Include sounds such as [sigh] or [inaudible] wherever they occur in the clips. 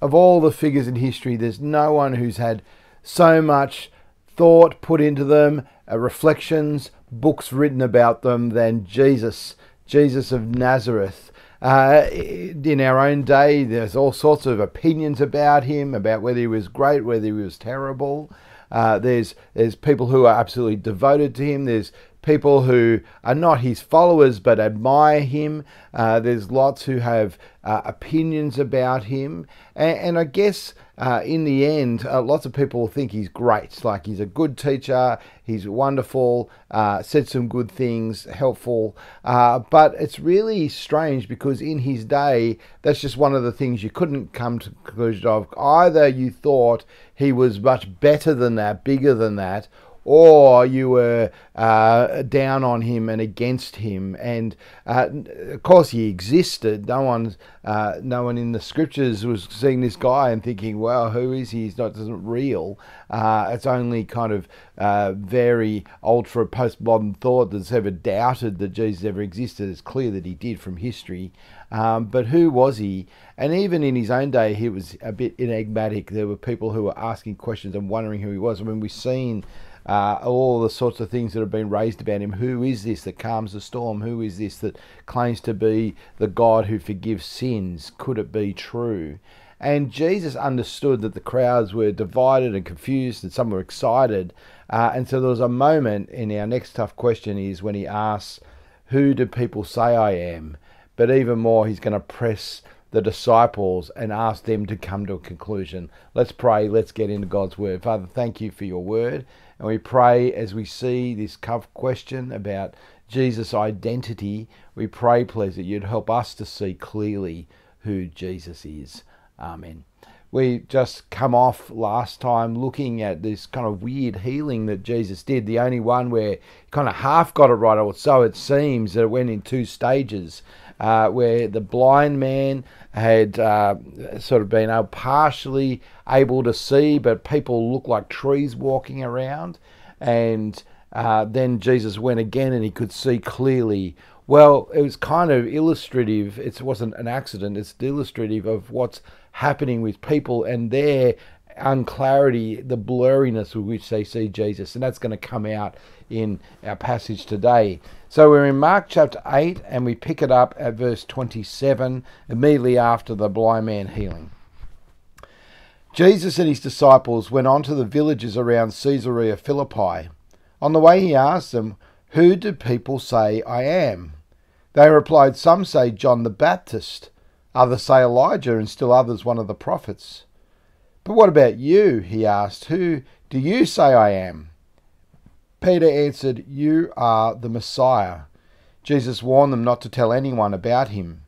of all the figures in history, there's no one who's had so much thought put into them, uh, reflections, books written about them than Jesus, Jesus of Nazareth. Uh, in our own day, there's all sorts of opinions about him, about whether he was great, whether he was terrible. Uh, there's there's people who are absolutely devoted to him. There's people who are not his followers but admire him. Uh, there's lots who have uh, opinions about him. And, and I guess uh, in the end, uh, lots of people think he's great. Like he's a good teacher, he's wonderful, uh, said some good things, helpful. Uh, but it's really strange because in his day, that's just one of the things you couldn't come to conclusion of. Either you thought he was much better than that, bigger than that, or you were uh, down on him and against him. And uh, of course, he existed. No one, uh, no one in the scriptures was seeing this guy and thinking, "Well, who is he? He's not real." Uh, it's only kind of uh, very ultra postmodern thought that's ever doubted that Jesus ever existed. It's clear that he did from history. Um, but who was he? And even in his own day, he was a bit enigmatic. There were people who were asking questions and wondering who he was. I mean, we've seen uh, all the sorts of things that have been raised about him. Who is this that calms the storm? Who is this that claims to be the God who forgives sins? Could it be true? And Jesus understood that the crowds were divided and confused, and some were excited. Uh, and so there was a moment in our next tough question is when he asks, Who do people say I am? But even more, he's going to press the disciples and ask them to come to a conclusion. Let's pray. Let's get into God's word. Father, thank you for your word. And we pray as we see this question about Jesus' identity, we pray, please, that you'd help us to see clearly who Jesus is. Amen. We just come off last time looking at this kind of weird healing that Jesus did, the only one where he kind of half got it right, or so it seems, that it went in two stages. Uh, where the blind man had uh, sort of been partially able to see, but people looked like trees walking around. And uh, then Jesus went again and he could see clearly. Well, it was kind of illustrative. It wasn't an accident, it's illustrative of what's happening with people and their unclarity, the blurriness with which they see Jesus. And that's going to come out in our passage today. So we're in Mark chapter 8 and we pick it up at verse 27, immediately after the blind man healing. Jesus and his disciples went on to the villages around Caesarea Philippi. On the way, he asked them, Who do people say I am? They replied, Some say John the Baptist, others say Elijah, and still others one of the prophets. But what about you? He asked, Who do you say I am? Peter answered, You are the Messiah. Jesus warned them not to tell anyone about him.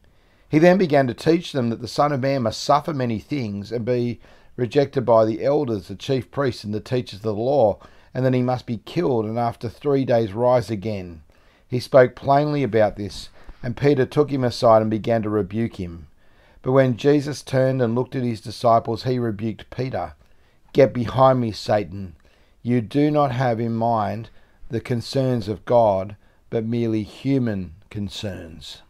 He then began to teach them that the Son of Man must suffer many things and be rejected by the elders, the chief priests, and the teachers of the law, and that he must be killed and after three days rise again. He spoke plainly about this, and Peter took him aside and began to rebuke him. But when Jesus turned and looked at his disciples, he rebuked Peter. Get behind me, Satan. You do not have in mind the concerns of God, but merely human concerns.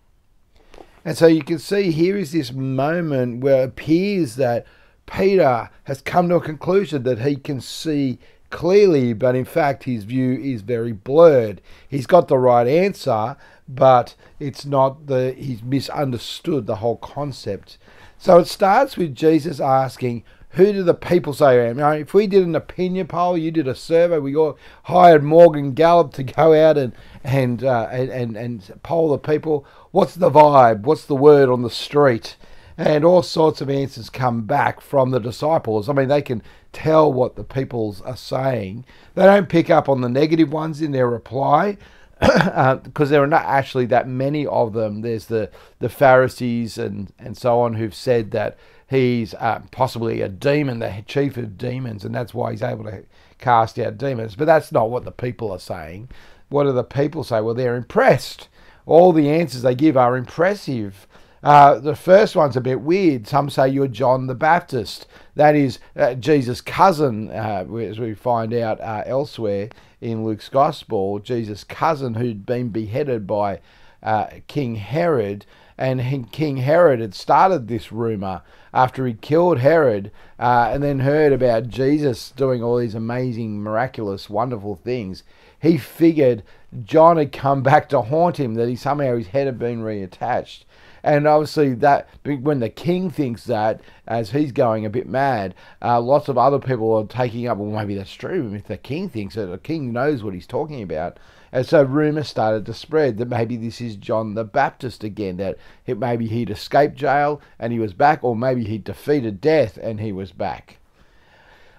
And so you can see here is this moment where it appears that Peter has come to a conclusion that he can see clearly, but in fact his view is very blurred. He's got the right answer, but it's not the he's misunderstood the whole concept. So it starts with Jesus asking, who do the people say I am? Now, if we did an opinion poll, you did a survey, we all hired Morgan Gallup to go out and and, uh, and and and poll the people. What's the vibe? What's the word on the street? And all sorts of answers come back from the disciples. I mean, they can tell what the peoples are saying. They don't pick up on the negative ones in their reply because [coughs] uh, there are not actually that many of them. There's the, the Pharisees and, and so on who've said that he's uh, possibly a demon, the chief of demons, and that's why he's able to cast out demons. But that's not what the people are saying. What do the people say? Well, they're impressed. All the answers they give are impressive. Uh, the first one's a bit weird. Some say you're John the Baptist. That is uh, Jesus' cousin, uh, as we find out uh, elsewhere in Luke's Gospel. Jesus' cousin, who'd been beheaded by uh, King Herod, and King Herod had started this rumor after he killed Herod uh, and then heard about Jesus doing all these amazing, miraculous, wonderful things. He figured John had come back to haunt him, that he somehow his head had been reattached. And obviously, that when the king thinks that, as he's going a bit mad, uh, lots of other people are taking up. Well, maybe that's true. If the king thinks it, the king knows what he's talking about. And so rumours started to spread that maybe this is John the Baptist again, that it, maybe he'd escaped jail and he was back, or maybe he'd defeated death and he was back.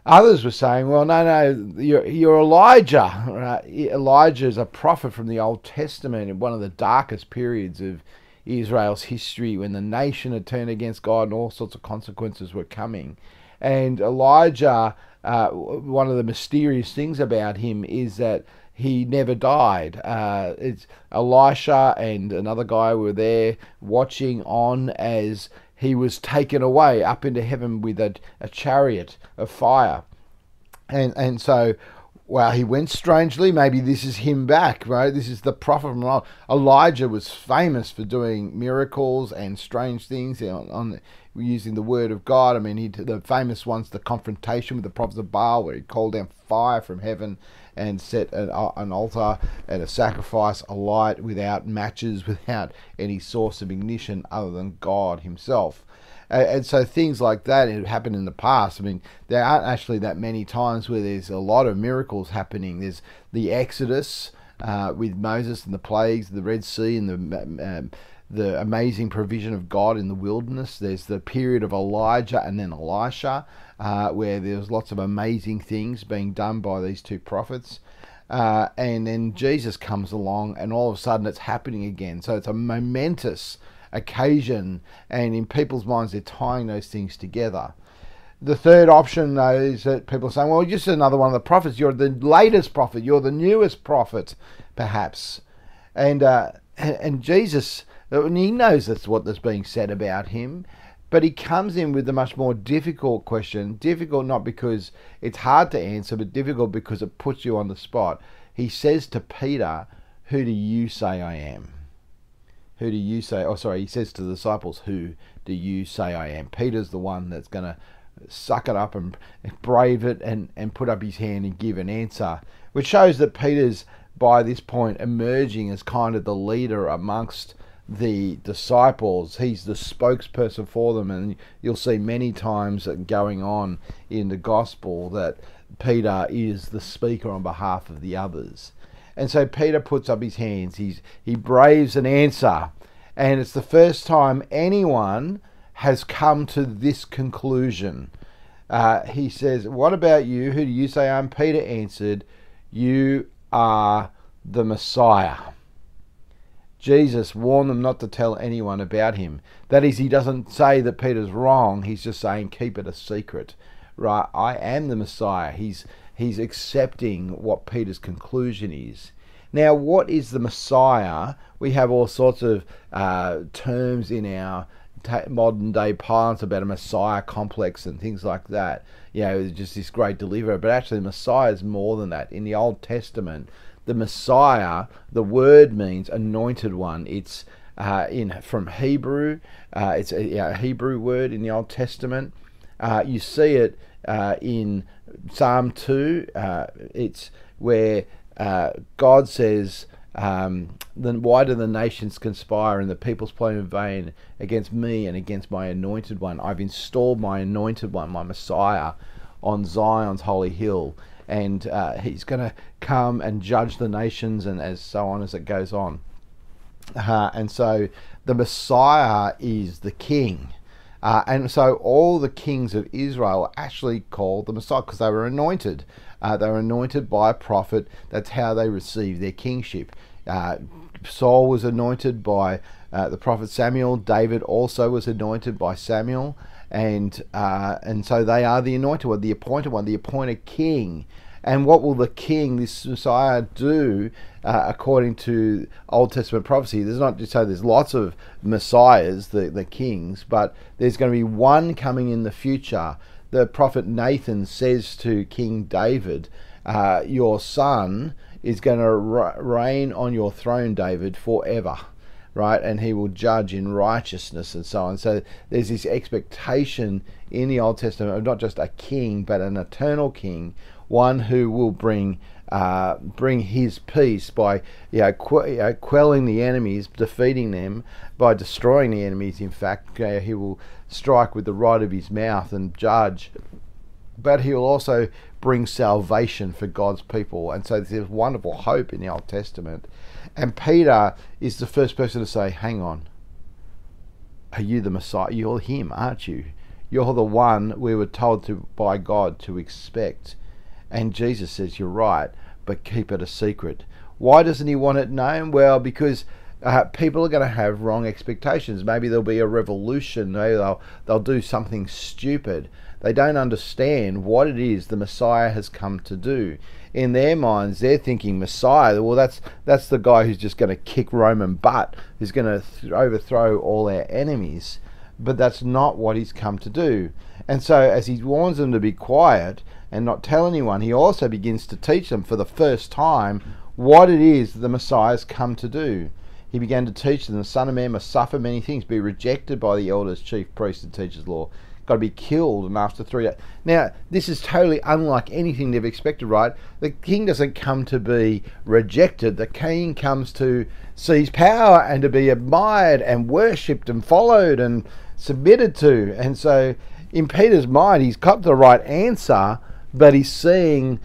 Others were saying, well, no, no, you're, you're Elijah. Right? Elijah is a prophet from the Old Testament in one of the darkest periods of Israel's history when the nation had turned against God and all sorts of consequences were coming. And Elijah, uh, one of the mysterious things about him is that he never died. Uh, it's Elisha and another guy were there watching on as he was taken away up into heaven with a, a chariot of fire. And, and so well, he went strangely. Maybe this is him back, right? This is the prophet from Elijah was famous for doing miracles and strange things on, on using the word of God. I mean, he the famous ones, the confrontation with the prophets of Baal, where he called down fire from heaven and set an, uh, an altar and a sacrifice alight without matches, [laughs] without any source of ignition other than God Himself. And so things like that have happened in the past. I mean, there aren't actually that many times where there's a lot of miracles happening. There's the Exodus uh, with Moses and the plagues, the Red Sea, and the um, the amazing provision of God in the wilderness. There's the period of Elijah and then Elisha, uh, where there's lots of amazing things being done by these two prophets. Uh, and then Jesus comes along, and all of a sudden it's happening again. So it's a momentous occasion, and in people's minds, they're tying those things together. The third option, though, is that people are saying, well, you're just another one of the prophets. You're the latest prophet. You're the newest prophet, perhaps. And, uh, and Jesus, he knows that's what that's being said about him, but he comes in with a much more difficult question. Difficult not because it's hard to answer, but difficult because it puts you on the spot. He says to Peter, Who do you say I am? Who do you say? Oh, sorry, he says to the disciples, Who do you say I am? Peter's the one that's going to suck it up and brave it and, and put up his hand and give an answer, which shows that Peter's by this point emerging as kind of the leader amongst the disciples. He's the spokesperson for them, and you'll see many times going on in the gospel that Peter is the speaker on behalf of the others. And so Peter puts up his hands. He's, he braves an answer. And it's the first time anyone has come to this conclusion. Uh, he says, What about you? Who do you say I'm? Peter answered, You are the Messiah. Jesus warned them not to tell anyone about him. That is, he doesn't say that Peter's wrong, he's just saying, Keep it a secret. Right? I am the Messiah. He's he's accepting what Peter's conclusion is. Now, what is the Messiah? We have all sorts of uh, terms in our modern day parlance about a Messiah complex and things like that. You know, just this great deliverer. But actually, the Messiah is more than that. In the Old Testament, the Messiah, the word means anointed one. It's uh, in from Hebrew. Uh, it's a, a, Hebrew word in the Old Testament. Uh, you see it uh, in Psalm 2, uh, it's where uh, God says, um, then why do the nations conspire and the peoples plot in vain against me and against my anointed one? I've installed my anointed one, my Messiah, on Zion's holy hill, and uh, he's going to come and judge the nations, and as so on as it goes on. Uh, and so the Messiah is the King. Uh, and so all the kings of Israel actually called the Messiah because they were anointed. Uh, they were anointed by a prophet. That's how they received their kingship. Uh, Saul was anointed by uh, the prophet Samuel. David also was anointed by Samuel. And, uh, and so they are the anointed one, the appointed one, the appointed king. And what will the king, this Messiah, do uh, according to Old Testament prophecy? There's not just so there's lots of messiahs, the, the kings, but there's going to be one coming in the future. The prophet Nathan says to King David, uh, Your son is going to reign on your throne, David, forever. right? And he will judge in righteousness and so on. So there's this expectation in the Old Testament of not just a king, but an eternal king, one who will bring uh, bring his peace by you know, que- you know, quelling the enemies, defeating them, by destroying the enemies. In fact, uh, he will strike with the rod of his mouth and judge. But he will also bring salvation for God's people. And so there's wonderful hope in the Old Testament. And Peter is the first person to say, Hang on. Are you the Messiah? You're him, aren't you? You're the one we were told to by God to expect. And Jesus says, You're right, but keep it a secret. Why doesn't he want it known? Well, because uh, people are going to have wrong expectations. Maybe there'll be a revolution. Maybe they'll, they'll do something stupid. They don't understand what it is the Messiah has come to do. In their minds, they're thinking Messiah. Well, that's that's the guy who's just going to kick Roman butt, who's going to th- overthrow all our enemies. But that's not what he's come to do. And so, as he warns them to be quiet and not tell anyone, he also begins to teach them for the first time what it is the Messiah has come to do. He began to teach them the Son of Man must suffer many things, be rejected by the elders, chief priests, and teachers law, got to be killed, and after three days. Now, this is totally unlike anything they've expected, right? The king doesn't come to be rejected, the king comes to seize power and to be admired and worshipped and followed and submitted to. And so, in Peter's mind, he's got the right answer, but he's seeing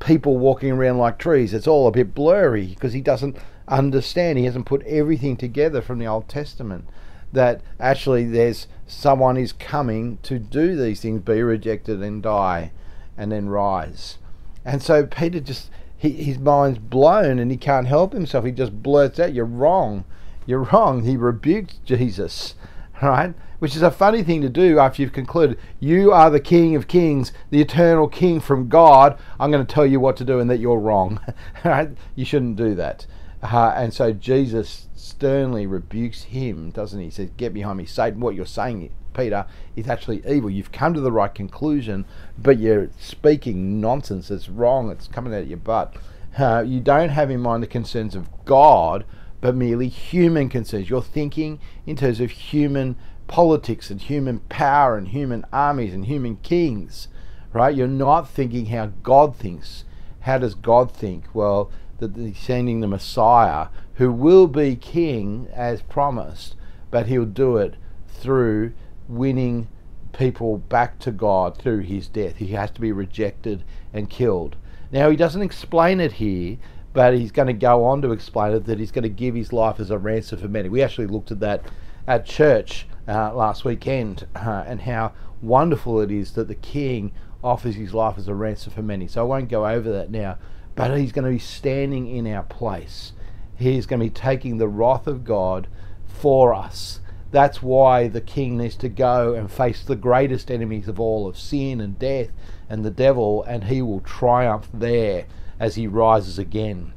people walking around like trees. It's all a bit blurry because he doesn't understand. He hasn't put everything together from the Old Testament that actually there's someone is coming to do these things, be rejected and die, and then rise. And so Peter just he, his mind's blown and he can't help himself. He just blurts out, "You're wrong, you're wrong." He rebukes Jesus, [laughs] right? Which is a funny thing to do after you've concluded you are the King of Kings, the eternal King from God. I'm going to tell you what to do and that you're wrong. [laughs] You shouldn't do that. Uh, and so Jesus sternly rebukes him, doesn't he? He says, Get behind me, Satan. What you're saying, Peter, is actually evil. You've come to the right conclusion, but you're speaking nonsense. It's wrong. It's coming out of your butt. Uh, you don't have in mind the concerns of God, but merely human concerns. You're thinking in terms of human politics and human power and human armies and human kings, right? You're not thinking how God thinks. How does God think? Well, that he's sending the Messiah who will be king as promised, but he'll do it through winning people back to God through his death. He has to be rejected and killed. Now, he doesn't explain it here, but he's going to go on to explain it that he's going to give his life as a ransom for many. We actually looked at that at church uh, last weekend uh, and how wonderful it is that the king offers his life as a ransom for many. So I won't go over that now, but he's going to be standing in our place. He's going to be taking the wrath of God for us. That's why the king needs to go and face the greatest enemies of all of sin and death and the devil, and he will triumph there as he rises again.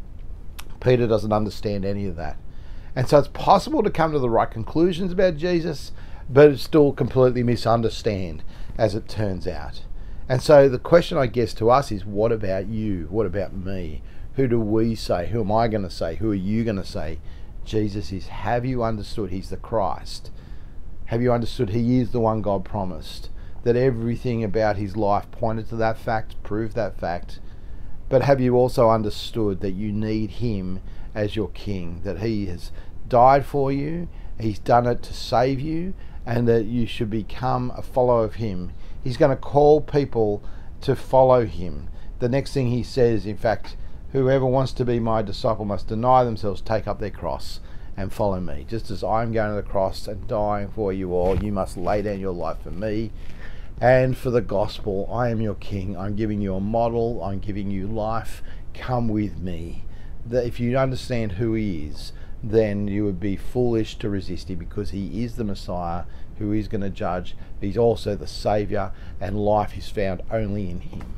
Peter doesn't understand any of that. And so it's possible to come to the right conclusions about Jesus, but still completely misunderstand, as it turns out. And so the question, I guess, to us is what about you? What about me? Who do we say? Who am I going to say? Who are you going to say? Jesus is. Have you understood He's the Christ? Have you understood He is the one God promised? That everything about His life pointed to that fact, proved that fact. But have you also understood that you need Him as your King? That He has died for you, He's done it to save you, and that you should become a follower of Him. He's going to call people to follow Him. The next thing He says, in fact, Whoever wants to be my disciple must deny themselves, take up their cross, and follow me. Just as I'm going to the cross and dying for you all, you must lay down your life for me and for the gospel. I am your king. I'm giving you a model. I'm giving you life. Come with me. That if you understand who he is, then you would be foolish to resist him because he is the Messiah who is going to judge. He's also the Saviour, and life is found only in him.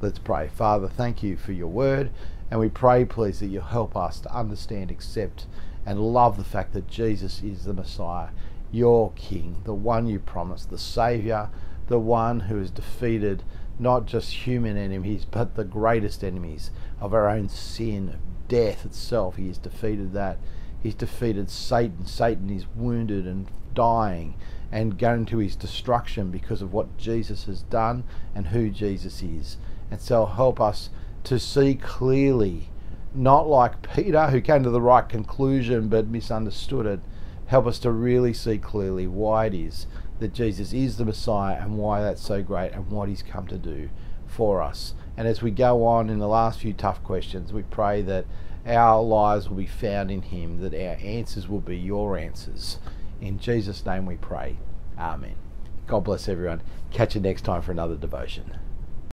Let's pray. Father, thank you for your word. And we pray, please, that you help us to understand, accept, and love the fact that Jesus is the Messiah, your King, the one you promised, the Saviour, the one who has defeated not just human enemies, but the greatest enemies of our own sin, death itself. He has defeated that. He's defeated Satan. Satan is wounded and dying and going to his destruction because of what Jesus has done and who Jesus is. And so help us to see clearly, not like Peter, who came to the right conclusion but misunderstood it. Help us to really see clearly why it is that Jesus is the Messiah and why that's so great and what he's come to do for us. And as we go on in the last few tough questions, we pray that our lives will be found in him, that our answers will be your answers. In Jesus' name we pray. Amen. God bless everyone. Catch you next time for another devotion.